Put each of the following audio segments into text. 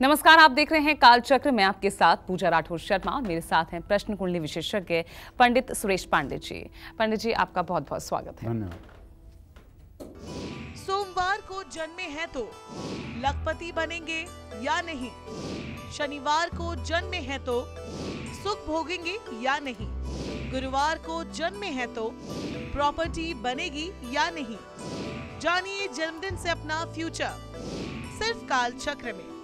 नमस्कार आप देख रहे हैं कालचक्र में आपके साथ पूजा राठौर शर्मा। और मेरे साथ हैं प्रश्न कुंडली विशेषज्ञ पंडित सुरेश पांडे जी। पंडित जी आपका बहुत बहुत स्वागत है। सोमवार को जन्मे हैं तो लखपति बनेंगे या नहीं? शनिवार को जन्मे हैं तो सुख भोगेंगे या नहीं? गुरुवार को जन्मे हैं तो प्रॉपर्टी बनेगी या नहीं? जानिए जन्मदिन से अपना फ्यूचर सिर्फ़ काल चक्र में।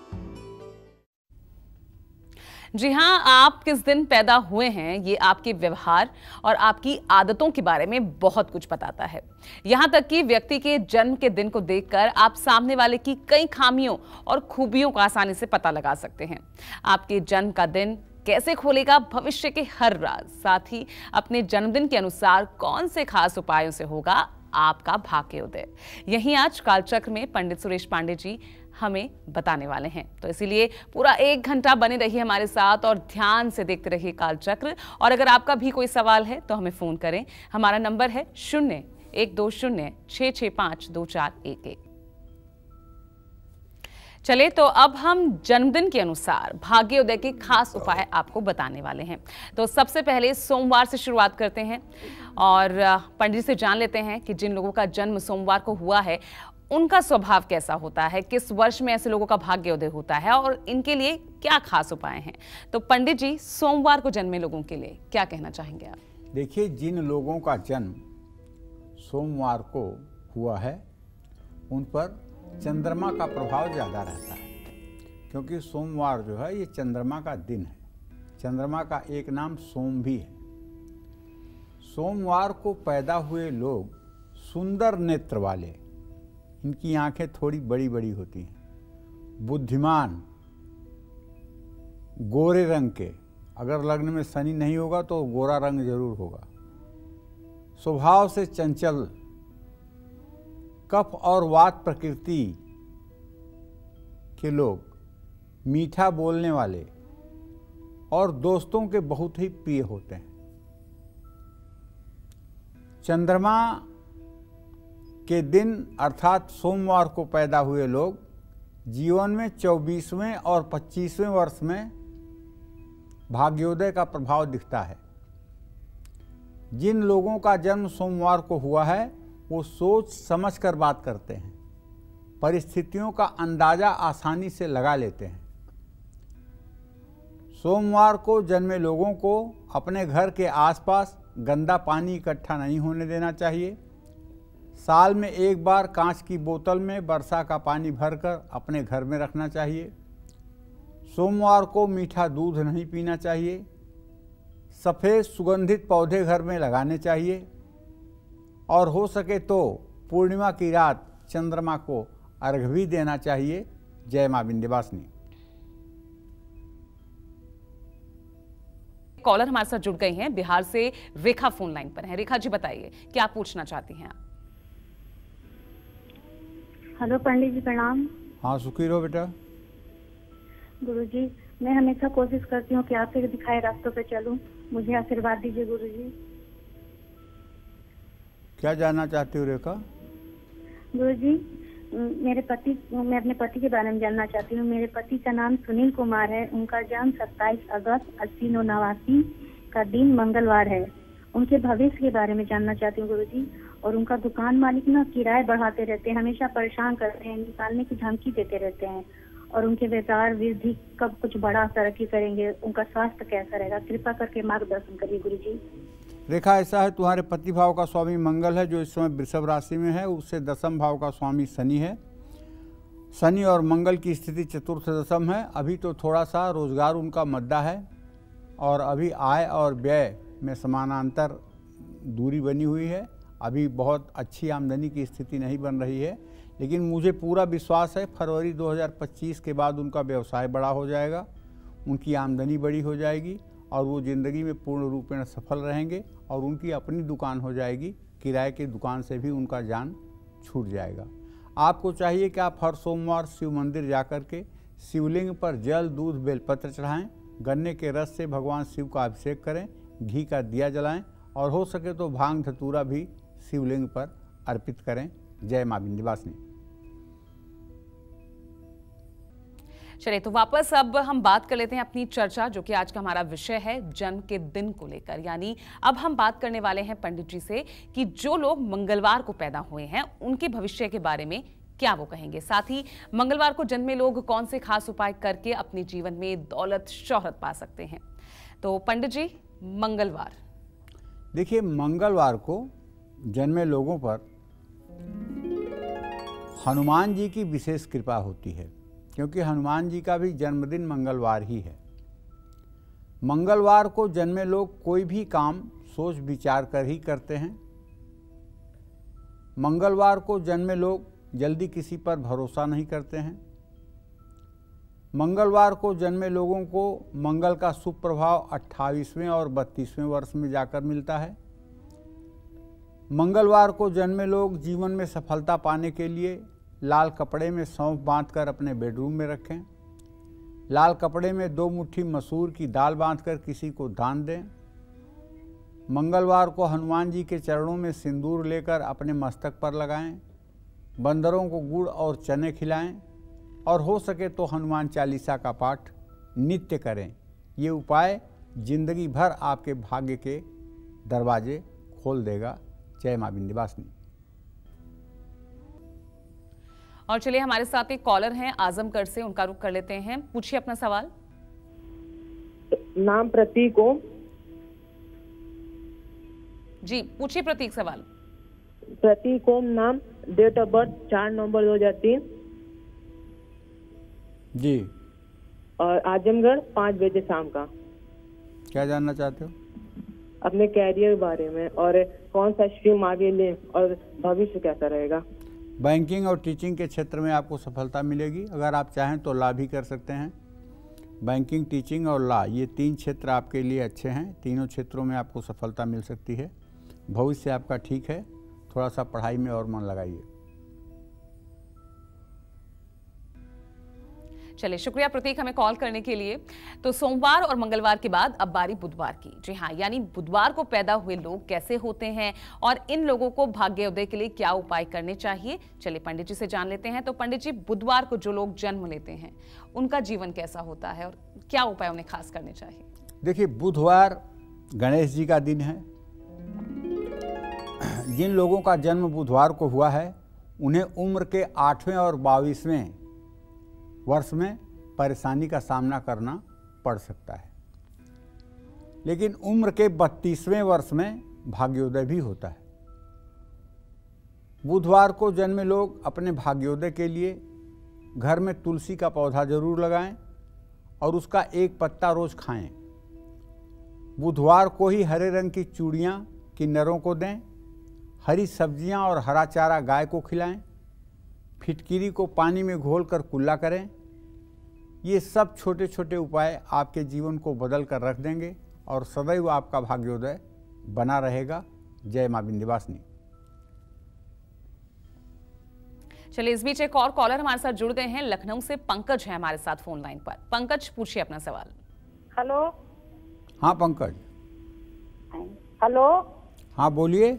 जी हाँ आप किस दिन पैदा हुए हैं, ये आपके व्यवहार और आपकी आदतों के बारे में बहुत कुछ बताता है। यहाँ तक कि व्यक्ति के जन्म के दिन को देखकर आप सामने वाले की कई खामियों और खूबियों का आसानी से पता लगा सकते हैं। आपके जन्म का दिन कैसे खोलेगा, भविष्य के हर राज, साथ ही अपने जन्मदिन के अनुसार कौन से खास उपायों से होगा, आपका भाग्योदय। यही आज कालचक्र में पंडित सुरेश पांडे जी हमें बताने वाले हैं। तो इसीलिए पूरा एक घंटा बने रहिए हमारे साथ और ध्यान से देखते रहिए कालचक्र। और अगर आपका भी कोई सवाल है तो हमें फ़ोन करें। हमारा नंबर है शून्य, एक दो शून्य छः छः पाँच, दो चार, एक एक। चले तो अब हम जन्मदिन के अनुसार भाग्योदय के खास उपाय आपको बताने वाले हैं। तो सबसे पहले सोमवार से शुरुआत करते हैं और पंडित से जान लेते हैं कि जिन लोगों का जन्म सोमवार को हुआ है उनका स्वभाव कैसा होता है? किस वर्ष में ऐसे लोगों का भाग्योदय होता है? और इनके लिए क्या खास उपाय हैं? तो पंडित जी, सोमवार को जन्मे लोगों के लिए क्या कहना चाहेंगे आप? देखिए, जिन लोगों का जन्म सोमवार को हुआ है, उन पर चंद्रमा का प्रभाव ज़्यादा रहता है। क्योंकि सोमवार जो है, ये चंद्रमा का दिन है। चंद्रमा का एक नाम सोम भी है। सोमवार को पैदा हुए लोग सुंदर नेत्र वाले इनकी आँखें थोड़ी बड़ी बड़ी होती हैं। बुद्धिमान, गोरे रंग के। अगर लग्न में शनि नहीं होगा तो गोरा रंग ज़रूर होगा। स्वभाव से चंचल, कफ और वात प्रकृति के लोग, मीठा बोलने वाले और दोस्तों के बहुत ही प्रिय होते हैं। चंद्रमा के दिन, अर्थात सोमवार को पैदा हुए लोग जीवन में चौबीसवें और पच्चीसवें वर्ष में भाग्योदय का प्रभाव दिखता है। जिन लोगों का जन्म सोमवार को हुआ है, वो सोच समझ कर बात करते हैं। परिस्थितियों का अंदाज़ा आसानी से लगा लेते हैं। सोमवार को जन्मे लोगों को अपने घर के आसपास गंदा पानी इकट्ठा नहीं होने देना चाहिए। साल में एक बार कांच की बोतल में वर्षा का पानी भरकर अपने घर में रखना चाहिए। सोमवार को मीठा दूध नहीं पीना चाहिए। सफ़ेद सुगंधित पौधे घर में लगाने चाहिए। और हो सके तो पूर्णिमा की रात चंद्रमा को अर्घ भी देना चाहिए। जय माँ विंध्यवासिनी। कॉलर हमारे साथ जुड़ गई हैं। बिहार से रेखा फ़ोन लाइन पर हैं। रेखा जी बताइए, क्या पूछना चाहती हैं आप? हेलो पंडित जी प्रणाम। हाँ सुखी रहो बेटा। गुरु जी मैं हमेशा कोशिश करती हूँ कि आपके दिखाए रास्तों पे चलूँ। मुझे आशीर्वाद दीजिए गुरु जी क्या जानना चाहती हो रेखा? गुरु जी मेरे पति मैं अपने पति के बारे में जानना चाहती हूँ। मेरे पति का नाम सुनील कुमार है। उनका जन्म 27 अगस्त अस्सी नौ नवासी का दिन मंगलवार है। उनके भविष्य के बारे में जानना चाहती हूँ गुरु जी और उनका दुकान मालिक ना किराए बढ़ाते रहते हैं, हमेशा परेशान करते हैं, निकालने की धमकी देते रहते हैं। और उनके व्यापार वृद्धि कब कुछ बड़ा तरक्की करेंगे, उनका स्वास्थ्य कैसा रहेगा? कृपा करके मार्गदर्शन करिए गुरु जी रेखा, ऐसा है तुम्हारे पति भाव का स्वामी मंगल है, जो इस समय वृषभ राशि में है, उससे दसम भाव का स्वामी शनि है। शनि और मंगल की स्थिति चतुर्थ दशम है। अभी तो थोड़ा सा रोज़गार उनका मद्दा है और अभी आय और व्यय में समानांतर दूरी बनी हुई है। अभी बहुत अच्छी आमदनी की स्थिति नहीं बन रही है, लेकिन मुझे पूरा विश्वास है फरवरी 2025 के बाद उनका व्यवसाय बड़ा हो जाएगा, उनकी आमदनी बड़ी हो जाएगी और वो ज़िंदगी में पूर्ण रूप में सफल रहेंगे और उनकी अपनी दुकान हो जाएगी, किराए की दुकान से भी उनका जान छूट जाएगा। आपको चाहिए कि आप हर सोमवार शिव मंदिर जाकर के शिवलिंग पर जल, दूध, बेलपत्र चढ़ाएँ, गन्ने के रस से भगवान शिव का अभिषेक करें, घी का दिया जलाएँ और हो सके तो भाँग, धतूरा भी शिवलिंग पर अर्पित करें। जय माँ विंध्यवासिनी। चलिए तो वापस अब हम बात कर लेते हैं अपनी चर्चा जो कि आज का हमारा विषय है जन्म के दिन को लेकर। यानी अब हम बात करने वाले हैं पंडित जी से कि जो लोग मंगलवार को पैदा हुए हैं उनके भविष्य के बारे में क्या वो कहेंगे? साथ ही मंगलवार को जन्मे लोग कौन से खास उपाय करके अपने जीवन में दौलत शोहरत पा सकते हैं? तो पंडित जी मंगलवार। देखिए मंगलवार को जन्मे लोगों पर हनुमान जी की विशेष कृपा होती है, क्योंकि हनुमान जी का भी जन्मदिन मंगलवार ही है। मंगलवार को जन्मे लोग कोई भी काम, सोच विचार कर ही करते हैं। मंगलवार को जन्मे लोग जल्दी किसी पर भरोसा नहीं करते हैं। मंगलवार को जन्मे लोगों को मंगल का शुभ प्रभाव 28वें और 32वें वर्ष में जाकर मिलता है। मंगलवार को जन्मे लोग जीवन में सफलता पाने के लिए लाल कपड़े में सौंफ बांधकर अपने बेडरूम में रखें। लाल कपड़े में दो मुट्ठी मसूर की दाल बांधकर किसी को दान दें। मंगलवार को हनुमान जी के चरणों में सिंदूर लेकर अपने मस्तक पर लगाएँ। बंदरों को गुड़ और चने खिलाएँ और हो सके तो हनुमान चालीसा का पाठ नित्य करें। ये उपाय ज़िंदगी भर आपके भाग्य के दरवाजे खोल देगा। जय माँ विंध्यवासिनी और चलिए हमारे साथ एक कॉलर हैं आजमगढ़ से उनका रुख कर लेते हैं। पूछिए अपना सवाल। नाम प्रतीक ओम। जी पूछिए प्रतीक सवाल। प्रतीक ओम नाम डेट ऑफ़ बर्थ चार नवंबर 2003 जी। और आजमगढ़ पाँच बजे शाम का। क्या जानना चाहते हो? अपने कैरियर के बारे में और कौन सा स्ट्रीम आगे लें और भविष्य कैसा रहेगा? बैंकिंग और टीचिंग के क्षेत्र में आपको सफलता मिलेगी। अगर आप चाहें तो ला भी कर सकते हैं। बैंकिंग टीचिंग और ला ये तीन क्षेत्र आपके लिए अच्छे हैं। तीनों क्षेत्रों में आपको सफलता मिल सकती है। भविष्य आपका ठीक है। थोड़ा सा पढ़ाई में और मन लगाइए। चलिए शुक्रिया प्रतीक हमें कॉल करने के लिए। तो सोमवार और मंगलवार के बाद अब बारी बुधवार की। जी हाँ यानी बुधवार को पैदा हुए लोग कैसे होते हैं और इन लोगों को भाग्योदय के लिए क्या उपाय करने चाहिए, चलिए पंडित जी से जान लेते हैं। तो पंडित जी, बुधवार को जो लोग जन्म लेते हैं, उनका जीवन कैसा होता है और क्या उपाय उन्हें खास करने चाहिए? देखिए, बुधवार गणेश जी का दिन है। जिन लोगों का जन्म बुधवार को हुआ है, उन्हें उम्र के आठवें और बाईसवें वर्ष में परेशानी का सामना करना पड़ सकता है। लेकिन उम्र के बत्तीसवें वर्ष में भाग्योदय भी होता है। बुधवार को जन्मे लोग अपने भाग्योदय के लिए घर में तुलसी का पौधा ज़रूर लगाएँ और उसका एक पत्ता रोज खाएँ। बुधवार को ही हरे रंग की चूड़ियाँ, किन्नरों को दें, हरी सब्ज़ियाँ और हरा चारा गाय को खिलाएँ। फिटकिरी को पानी में घोलकर कुल्ला करें। ये सब छोटे छोटे उपाय आपके जीवन को बदल कर रख देंगे और सदैव आपका भाग्योदय बना रहेगा। जय माँ विंध्यवासिनी। चलिए इस बीच एक और कॉलर हमारे साथ जुड़ गए हैं। लखनऊ से पंकज है हमारे साथ फ़ोन लाइन पर। पंकज पूछिए अपना सवाल। हेलो। हाँ पंकज। हेलो। हाँ बोलिए।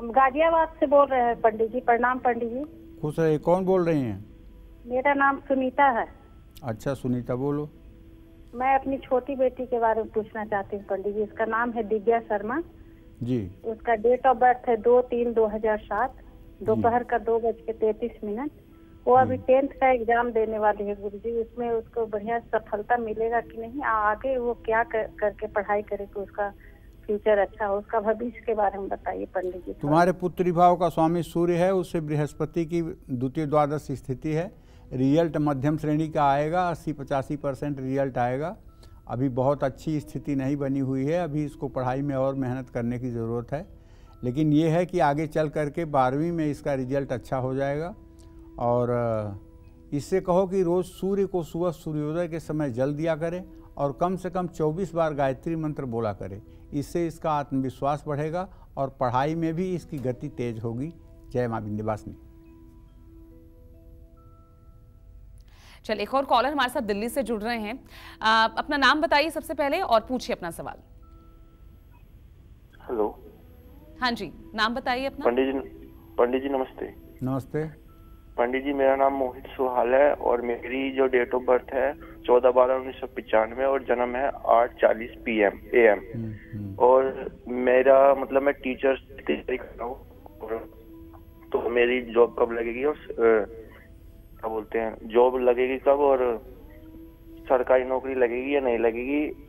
हम गाजियाबाद से बोल रहे हैं पंडित जी प्रणाम पंडित जी। खुश रहिए। कौन बोल रही हैं? मेरा नाम सुनीता है। अच्छा सुनीता बोलो। मैं अपनी छोटी बेटी के बारे में पूछना चाहती हूँ पंडित जी। उसका नाम है दिव्या शर्मा। जी। उसका डेट ऑफ़ बर्थ है दो तीन दो हज़ार सात। दोपहर का दो बज के तैतीस मिनट। वो अभी टेंथ का एग्ज़ाम देने वाली है गुरु जी। उसमें उसको बढ़िया सफलता मिलेगा कि नहीं? आगे वो क्या कर, करके पढ़ाई करे तो उसका फ्यूचर अच्छा हो, उसका भविष्य के बारे में बताइए पंडित जी। तुम्हारे पुत्री भाव का स्वामी सूर्य है उससे बृहस्पति की द्वितीय द्वादश स्थिति है। रिज़ल्ट मध्यम श्रेणी का आएगा, अस्सी पचासी परसेंट रिज़ल्ट आएगा। अभी बहुत अच्छी स्थिति नहीं बनी हुई है, अभी इसको पढ़ाई में और मेहनत करने की ज़रूरत है। लेकिन ये है कि आगे चल करके बारहवीं में इसका रिज़ल्ट अच्छा हो जाएगा। और इससे कहो कि रोज़ सूर्य को सुबह सूर्योदय के समय जल दिया करें। और कम से कम 24 बार गायत्री मंत्र बोला करें। इससे इसका आत्मविश्वास बढ़ेगा और पढ़ाई में भी इसकी गति तेज होगी। जय माँ विंध्यवासिनी। चलिए एक और कॉलर हमारे साथ दिल्ली से जुड़ रहे हैं। आ, अपना नाम बताइए सबसे पहले और पूछिए अपना सवाल। हेलो। हाँ जी नाम बताइए अपना। पंडित जी पंडित जी नमस्ते। नमस्ते। पंडित जी मेरा नाम मोहित सुहाल है और मेरी जो डेट ऑफ़ बर्थ है चौदह बारह उन्नीस सौ पिचानवे और जन्म है आठ चालीस पी एम ए एम और मेरा मतलब मैं टीचर तैयारी कर रहा हूँ तो मेरी जॉब कब लगेगी और क्या बोलते हैं जॉब लगेगी कब और सरकारी नौकरी लगेगी या नहीं लगेगी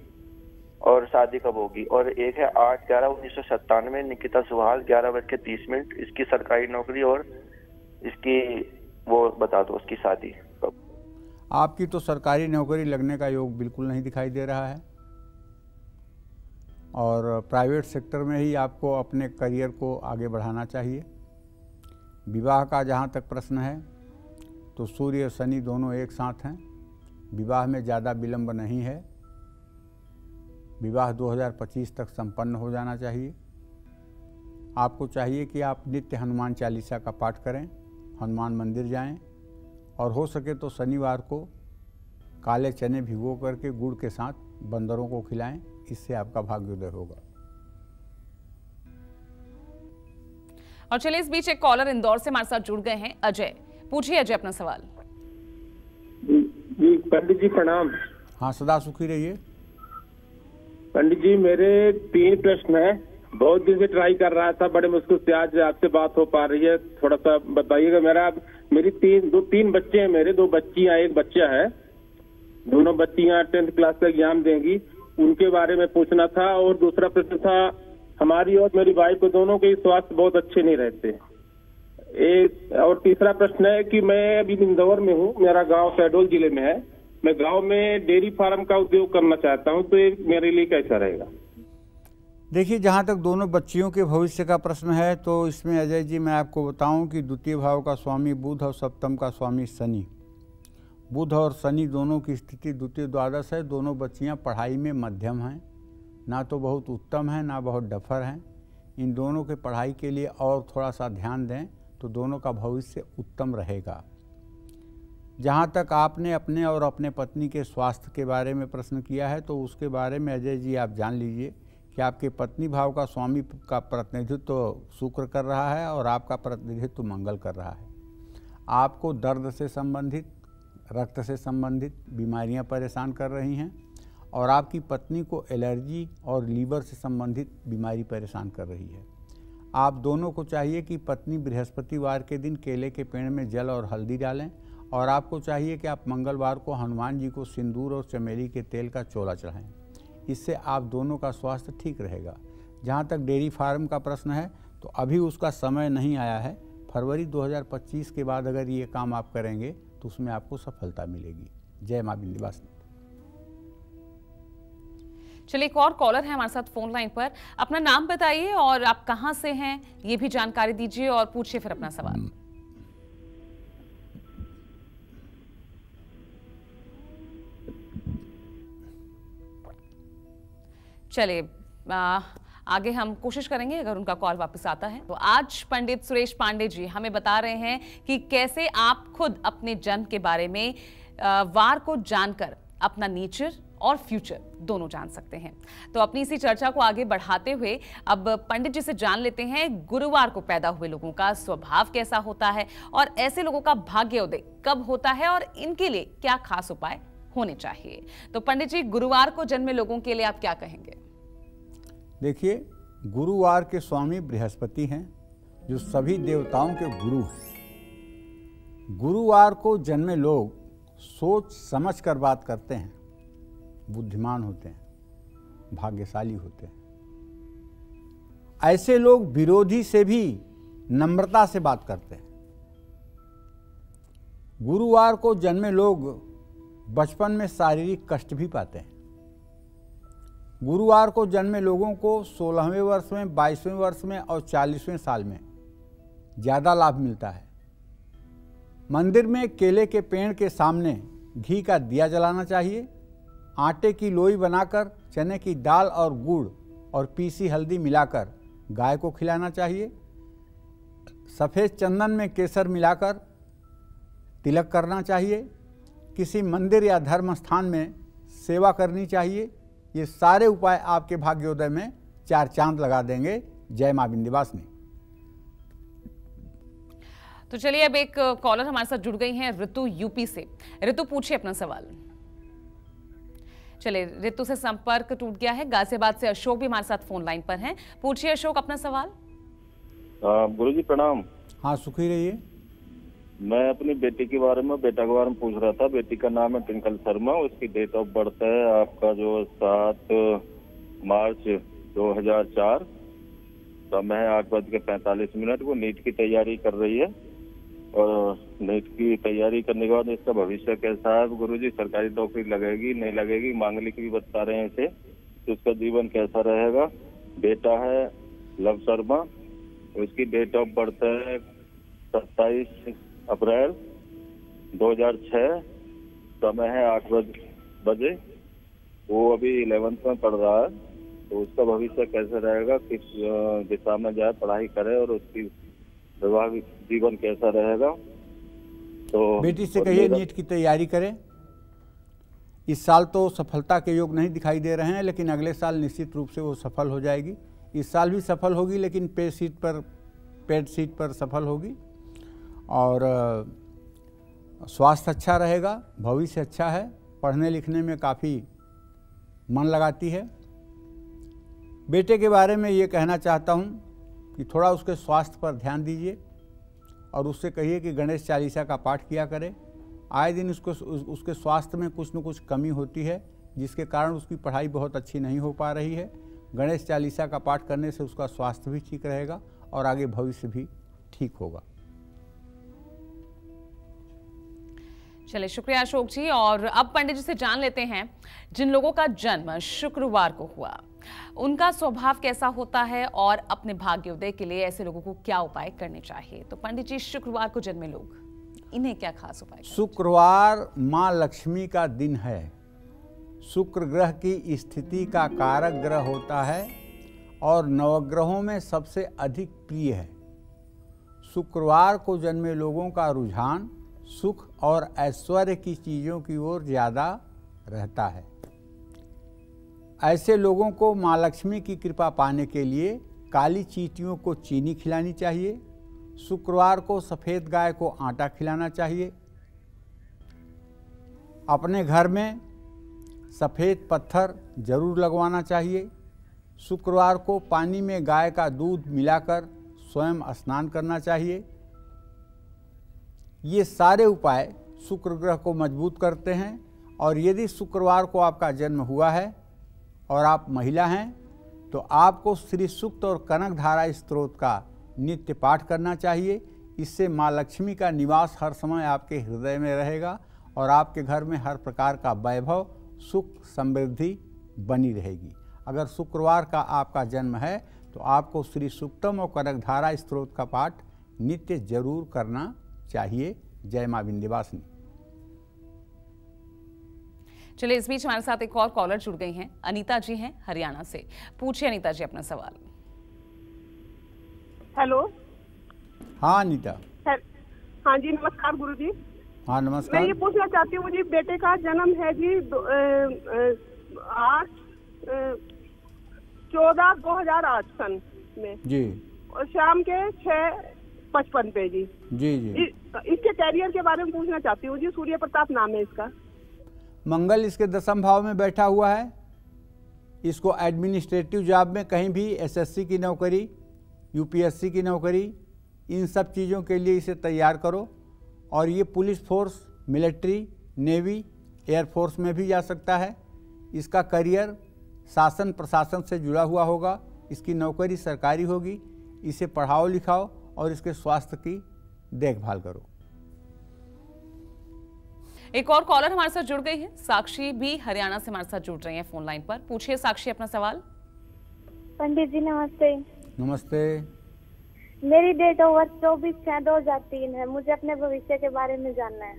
और शादी कब होगी? और एक है आठ ग्यारह उन्नीस सौ सत्तानवे निकिता सुहाल ग्यारह बज के तीस मिनट इसकी सरकारी नौकरी और इसकी वो बता दो उसकी शादी। आपकी तो सरकारी नौकरी लगने का योग बिल्कुल नहीं दिखाई दे रहा है। और प्राइवेट सेक्टर में ही आपको अपने करियर को आगे बढ़ाना चाहिए। विवाह का जहाँ तक प्रश्न है तो सूर्य और शनि दोनों एक साथ हैं। विवाह में ज़्यादा विलंब नहीं है। विवाह 2025 तक संपन्न हो जाना चाहिए। आपको चाहिए कि आप नित्य हनुमान चालीसा का पाठ करें। हनुमान मंदिर जाएँ और हो सके तो शनिवार को काले चने भिगो करके गुड़ के साथ बंदरों को खिलाएँ इससे आपका भाग्योदय होगा। और चलिए इस बीच एक कॉलर इंदौर से हमारे साथ जुड़ गए हैं। अजय पूछिए अजय अपना सवाल। जी पंडित जी प्रणाम। हाँ सदा सुखी रहिए। पंडित जी मेरे तीन प्रश्न हैं। बहुत दिन से ट्राई कर रहा था, बड़े मुश्किल से आज आपसे बात हो पा रही है। थोड़ा सा बताइएगा मेरा, मेरी तीन, दो, तीन बच्चे हैं मेरे, दो बच्चियाँ, एक बच्चा है। दोनों बच्चियाँ टेंथ क्लास का एग्ज़ाम देंगी। उनके बारे में पूछना था और दूसरा प्रश्न था, हमारी और मेरी वाइफ को दोनों के स्वास्थ्य बहुत अच्छे नहीं रहते। एक, और तीसरा प्रश्न है कि मैं अभी इंदौर में हूँ, मेरा गाँव शहडोल ज़िले में है। मैं गाँव में डेयरी फार्म का उद्योग करना चाहता हूँ तो मेरे लिए कैसा रहेगा? देखिए, जहाँ तक दोनों बच्चियों के भविष्य का प्रश्न है तो इसमें अजय जी, मैं आपको बताऊँ कि द्वितीय भाव का स्वामी बुध और सप्तम का स्वामी शनि। बुध और शनि दोनों की स्थिति द्वितीय द्वादश है। दोनों बच्चियाँ पढ़ाई में मध्यम हैं। ना तो बहुत उत्तम हैं, ना बहुत डफर हैं। इन दोनों के पढ़ाई के लिए और थोड़ा सा ध्यान दें तो दोनों का भविष्य उत्तम रहेगा। जहाँ तक आपने अपने और अपने पत्नी के स्वास्थ्य के बारे में प्रश्न किया है तो उसके बारे में अजय जी, आप जान लीजिए। कि आपके पत्नी भाव का स्वामी का प्रतिनिधित्व शुक्र कर रहा है और आपका प्रतिनिधित्व मंगल कर रहा है। आपको दर्द से संबंधित, रक्त से संबंधित बीमारियाँ परेशान कर रही हैं और आपकी पत्नी को एलर्जी और लीवर से संबंधित बीमारी परेशान कर रही है। आप दोनों को चाहिए कि पत्नी बृहस्पतिवार के दिन केले के पेड़ में जल और हल्दी डालें और आपको चाहिए कि आप मंगलवार को हनुमान जी को सिंदूर और चमेली के तेल का चोला चढ़ाएँ। इससे आप दोनों का स्वास्थ्य ठीक रहेगा। जहाँ तक डेयरी फार्म का प्रश्न है तो अभी उसका समय नहीं आया है। फरवरी 2025 के बाद अगर ये काम आप करेंगे तो उसमें आपको सफलता मिलेगी। जय माँ बिंदवासिनी चलिए एक और कॉलर है हमारे साथ फ़ोन लाइन पर। अपना नाम बताइए और आप कहाँ से हैं, ये भी जानकारी दीजिए और पूछिए फिर अपना सवाल। चलिए आगे हम कोशिश करेंगे, अगर उनका कॉल वापस आता है। तो आज पंडित सुरेश पांडे जी हमें बता रहे हैं कि कैसे आप खुद अपने जन्म के बारे में वार को जानकर अपना नेचर और फ्यूचर दोनों जान सकते हैं। तो अपनी इसी चर्चा को आगे बढ़ाते हुए अब पंडित जी से जान लेते हैं, गुरुवार को पैदा हुए लोगों का स्वभाव कैसा होता है और ऐसे लोगों का भाग्योदय कब होता है और इनके लिए क्या खास उपाय होने चाहिए। तो पंडित जी, गुरुवार को जन्मे लोगों के लिए आप क्या कहेंगे? देखिए, गुरुवार के स्वामी बृहस्पति हैं, जो सभी देवताओं के गुरु हैं। गुरुवार को जन्मे लोग सोच समझ कर बात करते हैं, बुद्धिमान होते हैं, भाग्यशाली होते हैं। ऐसे लोग विरोधी से भी नम्रता से बात करते हैं। गुरुवार को जन्मे लोग बचपन में शारीरिक कष्ट भी पाते हैं। गुरुवार को जन्मे लोगों को सोलहवें वर्ष में, बाईसवें वर्ष में और चालीसवें साल में ज़्यादा लाभ मिलता है। मंदिर में केले के पेड़ के सामने घी का दिया जलाना चाहिए। आटे की लोई बनाकर चने की दाल और गुड़ और पीसी हल्दी मिलाकर गाय को खिलाना चाहिए। सफ़ेद चंदन में केसर मिलाकर तिलक करना चाहिए। किसी मंदिर या धर्म स्थान में सेवा करनी चाहिए। ये सारे उपाय आपके भाग्योदय में चार चाँद लगा देंगे। जय माँ विंध्यवासिनी तो चलिए अब एक कॉलर हमारे साथ जुड़ गई हैं ऋतु यूपी से। ऋतु पूछिए अपना सवाल। चलिए ऋतु से संपर्क टूट गया है। गाजियाबाद से अशोक भी हमारे साथ फ़ोन लाइन पर हैं। पूछिए अशोक अपना सवाल। गुरु जी प्रणाम। हाँ सुखी रहिए। मैं अपनी बेटी के बारे में, बेटा के बारे में पूछ रहा था। बेटी का नाम है ट्विंकल शर्मा, उसकी डेट ऑफ़ बर्थ है आपका जो सात मार्च 2004 समय है आठ बज के पैंतालीस मिनट वो नीट की तैयारी कर रही है। और नीट की तैयारी करने के बाद इसका भविष्य कैसा है? गुरु जी सरकारी नौकरी लगेगी, नहीं लगेगी? मांगलिक भी बता रहे हैं इसे तो उसका जीवन कैसा रहेगा। बेटा है लव शर्मा, उसकी डेट ऑफ़ बर्थ है सत्ताईस अप्रैल 2006 समय है आठ बजे वो अभी इलेवेंथ में पढ़ रहा है। तो उसका भविष्य कैसे रहेगा किस दिशा में जाए पढ़ाई करे और उसकी वैवाहिक जीवन कैसा रहेगा। तो बेटी से कहिए नीट की तैयारी करें। इस साल तो सफलता के योग नहीं दिखाई दे रहे हैं लेकिन अगले साल निश्चित रूप से वो सफल हो जाएगी। इस साल भी सफल होगी लेकिन पे सीट पर पेड सीट पर सफल होगी। और स्वास्थ्य अच्छा रहेगा, भविष्य अच्छा है, पढ़ने लिखने में काफ़ी मन लगाती है। बेटे के बारे में ये कहना चाहता हूँ कि थोड़ा उसके स्वास्थ्य पर ध्यान दीजिए और उससे कहिए कि गणेश चालीसा का पाठ किया करे। आए दिन उसको उसके स्वास्थ्य में कुछ न कुछ कमी होती है, जिसके कारण उसकी पढ़ाई बहुत अच्छी नहीं हो पा रही है। गणेश चालीसा का पाठ करने से उसका स्वास्थ्य भी ठीक रहेगा और आगे भविष्य भी ठीक होगा। चलिए, शुक्रिया अशोक जी। और अब पंडित जी से जान लेते हैं, जिन लोगों का जन्म शुक्रवार को हुआ, उनका स्वभाव कैसा होता है और अपने भाग्योदय के लिए ऐसे लोगों को क्या उपाय करने चाहिए? तो पंडित जी, शुक्रवार को जन्मे लोग, इन्हें क्या खास उपाय शुक्रवार माँ लक्ष्मी का दिन है। शुक्र ग्रह की स्थिति का कारक ग्रह होता है और नवग्रहों में सबसे अधिक प्रिय है। शुक्रवार को जन्मे लोगों का रुझान सुख और ऐश्वर्य की चीज़ों की ओर ज़्यादा रहता है। ऐसे लोगों को माँ लक्ष्मी की कृपा पाने के लिए काली चीटियों को चीनी खिलानी चाहिए, शुक्रवार को सफ़ेद गाय को आटा खिलाना चाहिए। अपने घर में सफ़ेद पत्थर ज़रूर लगवाना चाहिए। शुक्रवार को पानी में गाय का दूध मिलाकर स्वयं स्नान करना चाहिए। ये सारे उपाय शुक्र ग्रह को मज़बूत करते हैं और यदि शुक्रवार को आपका जन्म हुआ है और आप महिला हैं तो आपको श्री सुक्त और कनक धारा स्त्रोत का नित्य पाठ करना चाहिए। इससे माँ लक्ष्मी का निवास हर समय आपके हृदय में रहेगा और आपके घर में हर प्रकार का वैभव, सुख, समृद्धि बनी रहेगी। अगर शुक्रवार का आपका जन्म है तो आपको श्री सुक्तम और कनक धारा स्त्रोत का पाठ नित्य ज़रूर करना चाहिए। जय माँ विंध्यवासिनी। चलिए इस बीच हमारे साथ एक और कॉलर जुड़ गई हैं। अनीता जी हैं हरियाणा से। पूछिए अनीता जी अपना सवाल। हेलो। हाँ अनीता। हाँ जी नमस्कार गुरु जी हाँ नमस्कार। मैं ये पूछना चाहती हूँ मुझे बेटे का जन्म है जी आठ चौदह दो हज़ार आठ सन में। जी। और शाम के छह पचपन पे जी। जी जी। इसके कैरियर के बारे में पूछना चाहती हूँ जी, सूर्य प्रताप नाम है इसका। मंगल इसके दसम भाव में बैठा हुआ है। इसको एडमिनिस्ट्रेटिव जॉब में कहीं भी एसएससी की नौकरी यूपीएससी की नौकरी, इन सब चीज़ों के लिए इसे तैयार करो। और ये police force military navy air force में भी जा सकता है। इसका करियर शासन प्रशासन से जुड़ा हुआ होगा। इसकी नौकरी सरकारी होगी। इसे पढ़ाओ लिखाओ और इसके स्वास्थ्य की देखभाल करो। एक और कॉलर हमारे साथ जुड़ गई है। साक्षी भी हरियाणा से हमारे साथ जुड़ रही है फ़ोन लाइन पर। पूछिए साक्षी अपना सवाल। पंडित जी नमस्ते। नमस्ते। मेरी डेट ऑफ़ बर्थ चौबीस छह दो हज़ार तीन है। मुझे अपने भविष्य के बारे में जानना है।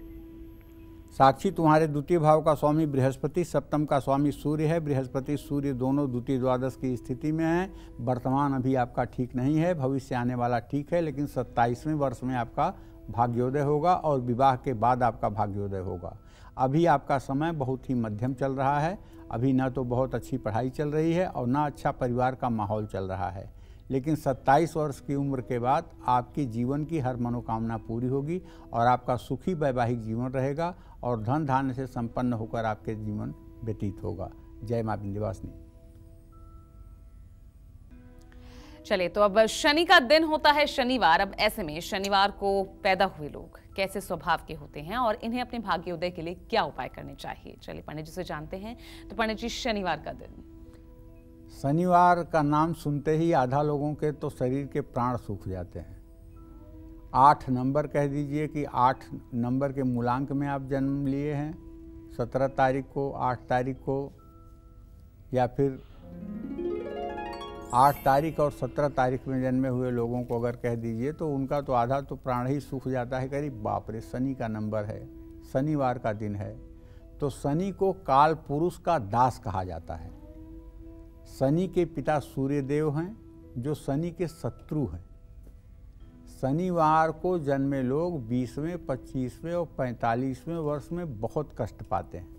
साक्षी, तुम्हारे द्वितीय भाव का स्वामी बृहस्पति, सप्तम का स्वामी सूर्य है। बृहस्पति, सूर्य दोनों द्वितीय द्वादश की स्थिति में है। वर्तमान अभी आपका ठीक नहीं है, भविष्य आने वाला ठीक है, लेकिन सत्ताईसवें वर्ष में आपका भाग्योदय होगा और विवाह के बाद आपका भाग्योदय होगा। अभी आपका समय बहुत ही मध्यम चल रहा है। अभी न तो बहुत अच्छी पढ़ाई चल रही है और ना अच्छा परिवार का माहौल चल रहा है। लेकिन 27 वर्ष की उम्र के बाद आपकी जीवन की हर मनोकामना पूरी होगी और आपका सुखी वैवाहिक जीवन रहेगा। और धन धान्य से संपन्न होकर आपके जीवन व्यतीत होगा। जय माँ विंध्यवासिनी चलिए तो अब शनि का दिन होता है शनिवार। अब ऐसे में शनिवार को पैदा हुए लोग कैसे स्वभाव के होते हैं और इन्हें अपने भाग्योदय के लिए क्या उपाय करने चाहिए? चलिए पंडित जी से जानते हैं। तो पंडित जी शनिवार का दिन। शनिवार का नाम सुनते ही आधा लोगों के तो शरीर के प्राण सूख जाते हैं। आठ नंबर कह दीजिए कि आठ नंबर के मूलांक में आप जन्म लिए हैं। सत्रह तारीख को, आठ तारीख को, या फिर आठ तारीख और सत्रह तारीख में जन्मे हुए लोगों को अगर कह दीजिए तो उनका तो आधा तो प्राण ही सूख जाता है। करीब बाप रे, शनि का नंबर है, शनिवार का दिन है। तो शनि को काल पुरुष का दास कहा जाता है। शनि के पिता सूर्यदेव हैं, जो शनि के शत्रु हैं। शनिवार को जन्मे लोग बीसवें, पच्चीसवें और पैंतालीसवें वर्ष में बहुत कष्ट पाते हैं।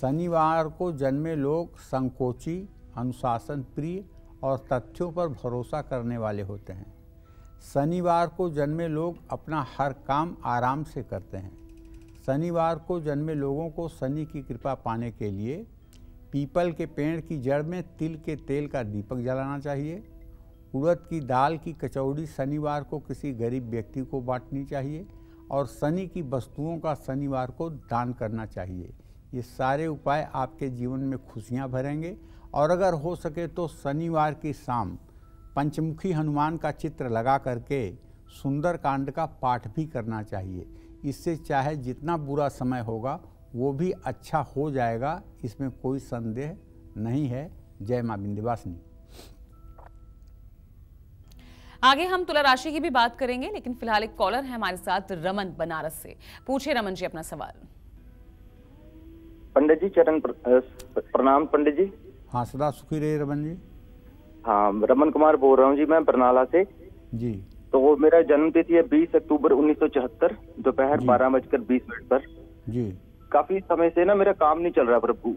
शनिवार को जन्मे लोग संकोची, अनुशासन प्रिय और तथ्यों पर भरोसा करने वाले होते हैं। शनिवार को जन्मे लोग अपना हर काम आराम से करते हैं। शनिवार को जन्मे लोगों को शनि की कृपा पाने के लिए पीपल के पेड़ की जड़ में तिल के तेल का दीपक जलाना चाहिए। उड़द की दाल की कचौड़ी शनिवार को किसी गरीब व्यक्ति को बांटनी चाहिए और शनि की वस्तुओं का शनिवार को दान करना चाहिए। ये सारे उपाय आपके जीवन में खुशियाँ भरेंगे। और अगर हो सके तो शनिवार की शाम पंचमुखी हनुमान का चित्र लगा करके सुंदर कांड का पाठ भी करना चाहिए। इससे चाहे जितना बुरा समय होगा, वो भी अच्छा हो जाएगा। इसमें कोई संदेह नहीं है। जय माँ बिंदवासिनी। आगे हम तुला राशि की भी बात करेंगे लेकिन फ़िलहाल एक कॉलर है हमारे साथ रमन बनारस से। पूछे रमन जी अपना सवाल। पंडित जी चरण प्रणाम पंडित जी। हाँ सदा सुखी रहे रमन जी। हाँ रमन कुमार बोल रहा हूँ जी मैं बरनाला से। जी। तो वो मेरा जन्म तिथि है बीस अक्टूबर उन्नीस सौ चौहत्तर दोपहर बारह बजकर बीस मिनट पर। जी। काफ़ी समय से ना मेरा काम नहीं चल रहा प्रभु।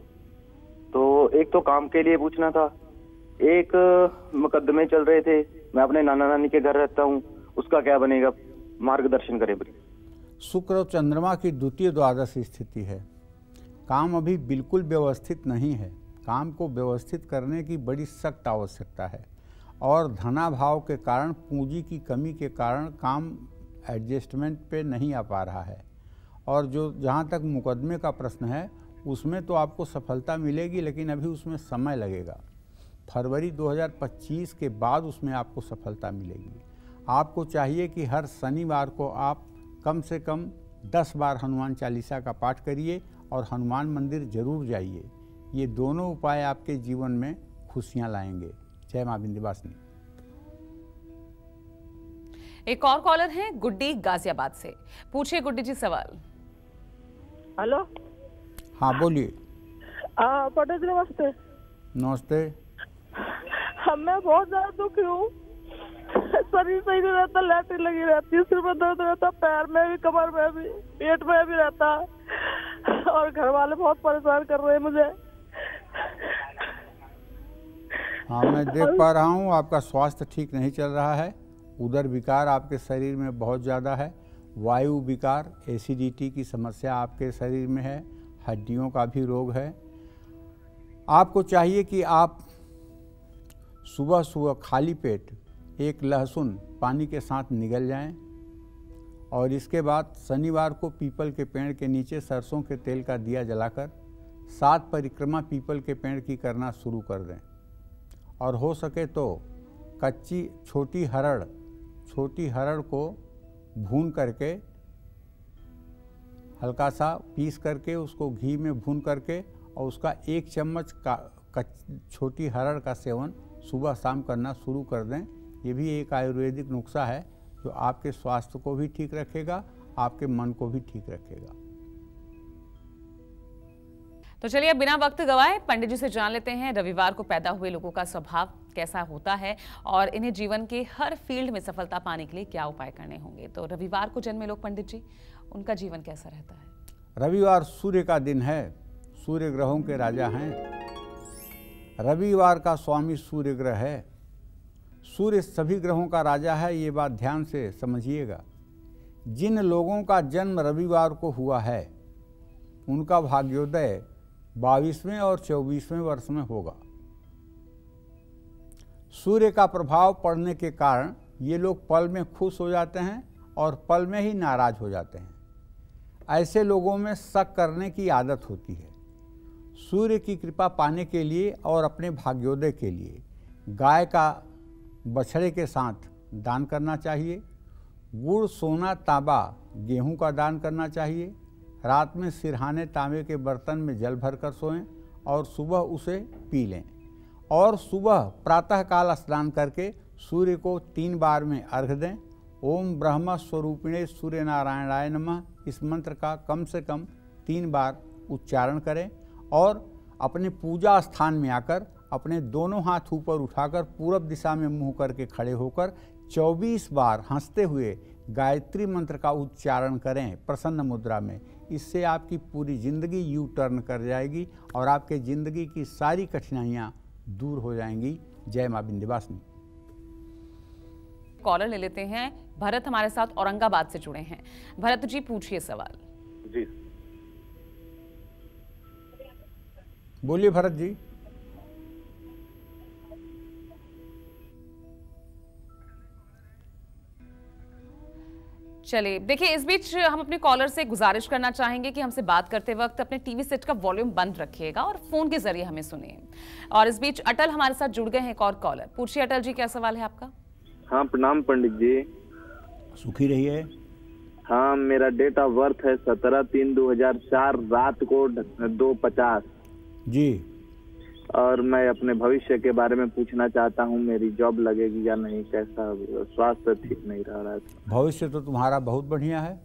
तो एक तो काम के लिए पूछना था। एक मुकदमे चल रहे थे। मैं अपने नाना नानी के घर रहता हूँ। उसका क्या बनेगा? मार्गदर्शन करे बड़ी। शुक्र और चंद्रमा की द्वितीय द्वादश स्थिति है। काम अभी बिल्कुल व्यवस्थित नहीं है। काम को व्यवस्थित करने की बड़ी सख्त आवश्यकता है। और धनाभाव के कारण, पूंजी की कमी के कारण काम एडजस्टमेंट पे नहीं आ पा रहा है। और जो, जहाँ तक मुकदमे का प्रश्न है, उसमें तो आपको सफलता मिलेगी, लेकिन अभी उसमें समय लगेगा। फरवरी 2025 के बाद उसमें आपको सफलता मिलेगी। आपको चाहिए कि हर शनिवार को आप कम से कम 10 बार हनुमान चालीसा का पाठ करिए और हनुमान मंदिर ज़रूर जाइए। ये दोनों उपाय आपके जीवन में खुशियाँ लाएँगे। जय माँ बिंदवासिनी। एक और कॉलर है गुड्डी गाजियाबाद से। पूछिए गुड्डी जी सवाल। हेलो। हाँ बोलिए। पंडित जी नमस्ते। नमस्ते मैं बहुत ज़्यादा दुखी हूँ। शरीर सही नहीं रहता लैट्रिन लगी रहती है सिर में दर्द रहता पैर में भी कमर में भी पेट में भी रहता। और घर वाले बहुत परेशान कर रहे हैं मुझे। हाँ मैं देख पा रहा हूँ आपका स्वास्थ्य ठीक नहीं चल रहा है। उधर विकार आपके शरीर में बहुत ज़्यादा है। वायु विकार एसिडिटी की समस्या आपके शरीर में है। हड्डियों का भी रोग है। आपको चाहिए कि आप सुबह सुबह खाली पेट एक लहसुन पानी के साथ निगल जाएँ और इसके बाद शनिवार को पीपल के पेड़ के नीचे सरसों के तेल का दिया जलाकर सात परिक्रमा पीपल के पेड़ की करना शुरू कर दें। और हो सके तो कच्ची छोटी हरड़ छोटी हरड़ को भून करके हल्का सा पीस करके उसको घी में भून करके और उसका एक चम्मच का छोटी हरड़ का सेवन सुबह शाम करना शुरू कर दें। ये भी एक आयुर्वेदिक नुस्खा है जो आपके स्वास्थ्य को भी ठीक रखेगा आपके मन को भी ठीक रखेगा। तो चलिए अब बिना वक्त गवाए पंडित जी से जान लेते हैं रविवार को पैदा हुए लोगों का स्वभाव कैसा होता है और इन्हें जीवन के हर फ़ील्ड में सफलता पाने के लिए क्या उपाय करने होंगे। तो रविवार को जन्मे लोग पंडित जी उनका जीवन कैसा रहता है? रविवार सूर्य का दिन है सूर्य ग्रहों के राजा हैं। रविवार का स्वामी सूर्य ग्रह है। सूर्य सभी ग्रहों का राजा है, ये बात ध्यान से समझिएगा। जिन लोगों का जन्म रविवार को हुआ है, उनका भाग्योदय बाईसवें और चौबीसवें वर्ष में होगा। सूर्य का प्रभाव पड़ने के कारण ये लोग पल में खुश हो जाते हैं और पल में ही नाराज़ हो जाते हैं। ऐसे लोगों में शक करने की आदत होती है। सूर्य की कृपा पाने के लिए और अपने भाग्योदय के लिए। गाय का बछड़े के साथ दान करना चाहिए। गुड़, सोना, तांबा, गेहूँ का दान करना चाहिए। रात में सिरहाने, तांबे के बर्तन में जल भरकर सोएँ और सुबह उसे पी लें। और सुबह प्रातःकाल स्नान करके सूर्य को तीन बार में अर्घ दें। ओम ब्रह्म स्वरूपिणे सूर्य नारायणाय नमः। इस मंत्र का कम से कम तीन बार उच्चारण करें। और अपने पूजा स्थान में आकर अपने दोनों हाथ ऊपर उठाकर पूरब दिशा में मुँह करके खड़े होकर 24 बार हँसते हुए गायत्री मंत्र का उच्चारण करें प्रसन्न मुद्रा में। इससे आपकी पूरी ज़िंदगी यू टर्न कर जाएगी और आपके ज़िंदगी की सारी कठिनाइयाँ दूर हो जाएँगी। जय माँ बिंदवासिनी कॉलर ले लेते हैं। भरत हमारे साथ औरंगाबाद से जुड़े हैं। भरत जी, पूछिए सवाल। बोलिए भरत जी। चलिए देखिए इस बीच हम अपने कॉलर से गुजारिश करना चाहेंगे कि हमसे बात करते वक्त अपने टीवी सेट का वॉल्यूम बंद रखिएगा और फ़ोन के ज़रिए हमें सुनिए। और इस बीच अटल हमारे साथ जुड़ गए हैं एक और कॉलर पूछिए अटल जी क्या सवाल है आपका? हाँ प्रणाम पंडित जी। सुखी रहिए। हाँ मेरा डेट ऑफ़ बर्थ है सत्रह तीन दो हज़ार चार रात को दो पचास। जी। और मैं अपने भविष्य के बारे में पूछना चाहता हूँ मेरी जॉब लगेगी या नहीं कैसा स्वास्थ्य ठीक नहीं रह रहा है? भविष्य तो तुम्हारा बहुत बढ़िया है।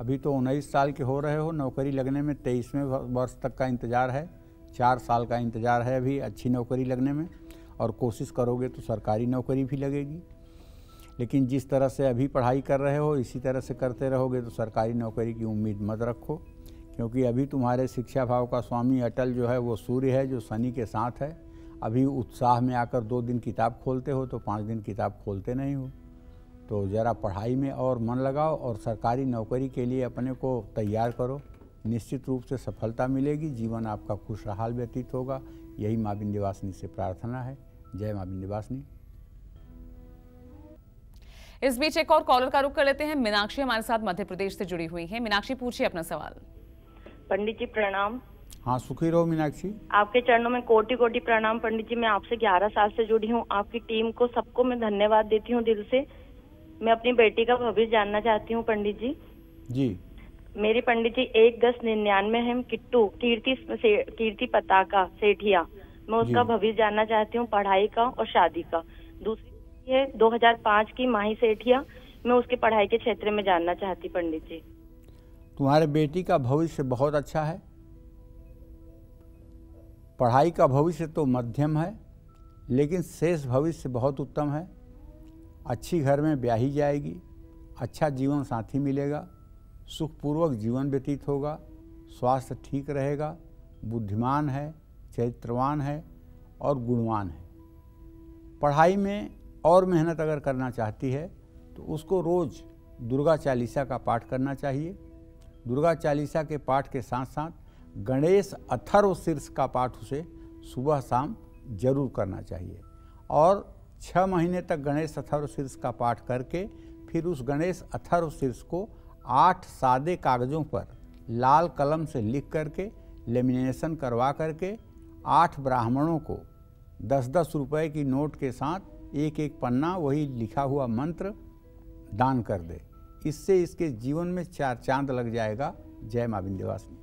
अभी तो उन्नीस साल के हो रहे हो नौकरी लगने में तेईसवें वर्ष तक का इंतज़ार है। चार साल का इंतज़ार है अभी अच्छी नौकरी लगने में और कोशिश करोगे तो सरकारी नौकरी भी लगेगी। लेकिन जिस तरह से अभी पढ़ाई कर रहे हो इसी तरह से करते रहोगे तो सरकारी नौकरी की उम्मीद मत रखो। क्योंकि अभी तुम्हारे शिक्षा भाव का स्वामी अटल जो है, वो सूर्य है, जो शनि के साथ है। अभी उत्साह में आकर दो दिन किताब खोलते हो तो पाँच दिन किताब खोलते नहीं हो। तो ज़रा पढ़ाई में और मन लगाओ और सरकारी नौकरी के लिए अपने को तैयार करो। निश्चित रूप से सफलता मिलेगी, जीवन आपका खुशहाल व्यतीत होगा। यही माँ बिंदवासिनी से प्रार्थना है। जय माँ बिंदवासिनी। इस बीच एक और कॉलर का रुख कर लेते हैं। मीनाक्षी हमारे साथ मध्य प्रदेश से जुड़ी हुई है। मीनाक्षी, पूछिए अपना सवाल। पंडित जी प्रणाम। हाँ सुखी रहो मीनाक्षी। आपके चरणों में कोटि कोटि प्रणाम पंडित जी। मैं आपसे 11 साल से जुड़ी हूँ। आपकी टीम को सबको मैं धन्यवाद देती हूँ दिल से। मैं अपनी बेटी का भविष्य जानना चाहती हूँ पंडित जी। जी। मेरी पंडित जी एक दस निन्यानवे है। किट्टू कीर्ति कीर्ति पताका सेठिया। मैं उसका भविष्य जानना चाहती हूँ पढ़ाई का और शादी का। दूसरी है 2005 की माही सेठिया। मैं उसकी पढ़ाई के क्षेत्र में जानना चाहती पंडित जी। तुम्हारे बेटी का भविष्य बहुत अच्छा है। पढ़ाई का भविष्य तो मध्यम है, लेकिन शेष भविष्य बहुत उत्तम है। अच्छी घर में ब्याही जाएगी अच्छा जीवन साथी मिलेगा, सुखपूर्वक जीवन व्यतीत होगा, स्वास्थ्य ठीक रहेगा, बुद्धिमान है, चरित्रवान है और गुणवान है। पढ़ाई में और मेहनत अगर करना चाहती है तो उसको रोज़ दुर्गा चालीसा का पाठ करना चाहिए। दुर्गा चालीसा के पाठ के साथ साथ गणेश अथर्व शीर्ष का पाठ उसे सुबह शाम ज़रूर करना चाहिए। और छः महीने तक गणेश अथर्व शीर्ष का पाठ करके फिर उस गणेश अथर्व शीर्ष को आठ सादे कागज़ों पर लाल कलम से लिख करके, लेमिनेशन करवा करके आठ ब्राह्मणों को दस दस रुपए की नोट के साथ एक एक पन्ना वही लिखा हुआ मंत्र दान कर दे। इससे इसके जीवन में चार चाँद लग जाएगा। जय माँ विंध्यवासिनी।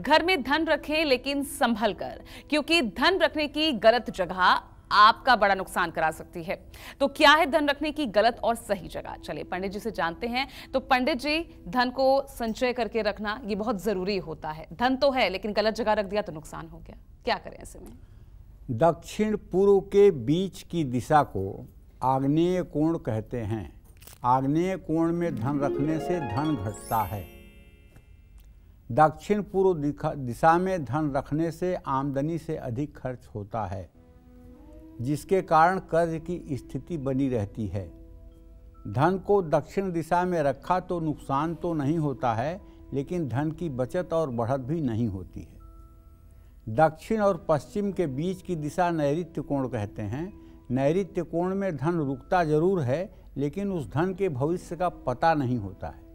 घर में धन रखें लेकिन संभल कर क्योंकि धन रखने की गलत जगह आपका बड़ा नुकसान करा सकती है। तो क्या है धन रखने की गलत और सही जगह? चलिए पंडित जी से जानते हैं। तो पंडित जी धन को संचय करके रखना ये बहुत ज़रूरी होता है। धन तो है लेकिन गलत जगह रख दिया तो नुकसान हो गया। क्या करें ऐसे में? दक्षिण पूर्व के बीच की दिशा को आग्नेय कोण कहते हैं। आग्नेय कोण में धन रखने से धन घटता है। दक्षिण पूर्व दिशा में धन रखने से आमदनी से अधिक खर्च होता है, जिसके कारण कर्ज की स्थिति बनी रहती है। धन को दक्षिण दिशा में रखा तो नुकसान तो नहीं होता है, लेकिन धन की बचत और बढ़त भी नहीं होती है। दक्षिण और पश्चिम के बीच की दिशा नैऋत्य कोण कहते हैं। नैऋत्य कोण में धन रुकता ज़रूर है लेकिन उस धन के भविष्य का पता नहीं होता है।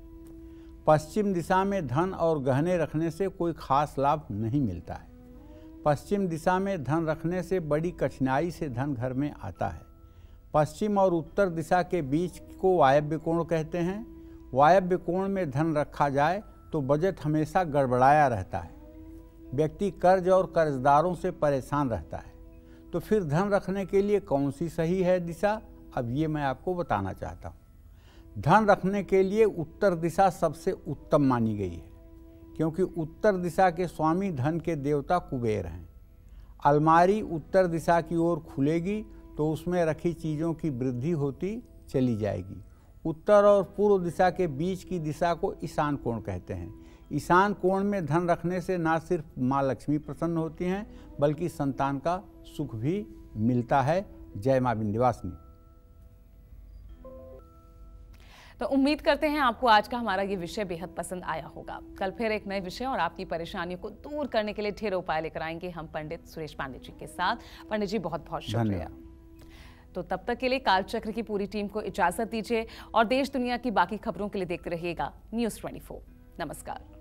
पश्चिम दिशा में धन और गहने रखने से कोई खास लाभ नहीं मिलता है। पश्चिम दिशा में धन रखने से बड़ी कठिनाई से धन घर में आता है। पश्चिम और उत्तर दिशा के बीच को वायव्य कोण कहते हैं। वायव्य कोण में धन रखा जाए तो बजट हमेशा गड़बड़ाया रहता है। व्यक्ति कर्ज और कर्जदारों से परेशान रहता है। तो फिर धन रखने के लिए कौन सी सही है दिशा? अब ये मैं आपको बताना चाहता हूँ। धन रखने के लिए उत्तर दिशा सबसे उत्तम मानी गई है, क्योंकि उत्तर दिशा के स्वामी धन के देवता कुबेर हैं। अलमारी उत्तर दिशा की ओर खुलेगी तो उसमें रखी चीज़ों की वृद्धि होती चली जाएगी। उत्तर और पूर्व दिशा के बीच की दिशा को ईशान कोण कहते हैं। ईशान कोण में धन रखने से ना सिर्फ़ माँ लक्ष्मी प्रसन्न होती हैं, बल्कि संतान का सुख भी मिलता है। जय माँ विंध्यवासिनी तो उम्मीद करते हैं आपको आज का हमारा ये विषय बेहद पसंद आया होगा। कल फिर एक नए विषय और आपकी परेशानियों को दूर करने के लिए ढेर उपाय लेकर आएँगे हम पंडित सुरेश पांडे जी के साथ। पंडित जी बहुत बहुत शुक्रिया। तो तब तक के लिए कालचक्र की पूरी टीम को इजाज़त दीजिए और देश दुनिया की बाकी खबरों के लिए देखते रहिएगा। न्यूज़ 24 नमस्कार।